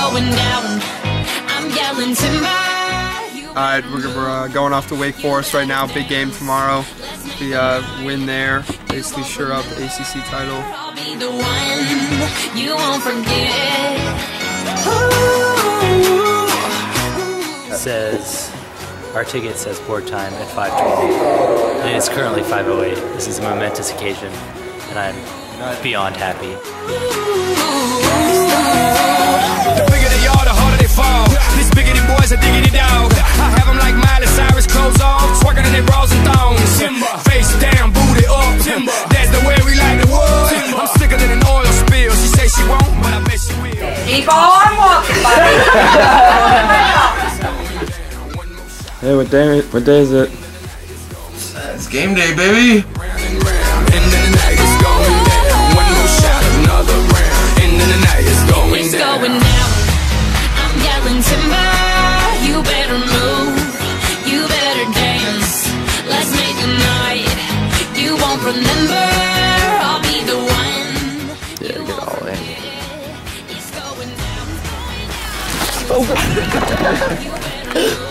going down. I'm yelling. Uh, we're, uh, going off to Wake Forest right now. Big game tomorrow. The uh, win there basically sure up the ACC title. Says our ticket says board time at 5:20, and it's currently 5:08. This is a momentous occasion, and I'm beyond happy. keep on walking, buddy. hey, what day? What day is it? It's game day, baby. Oh,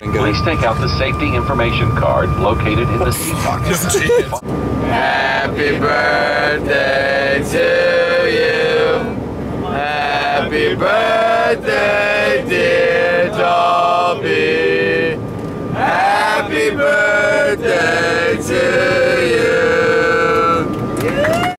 Please take out the safety information card located in the seat pocket. Happy birthday to you. Happy birthday, dear Toby. Happy birthday to you.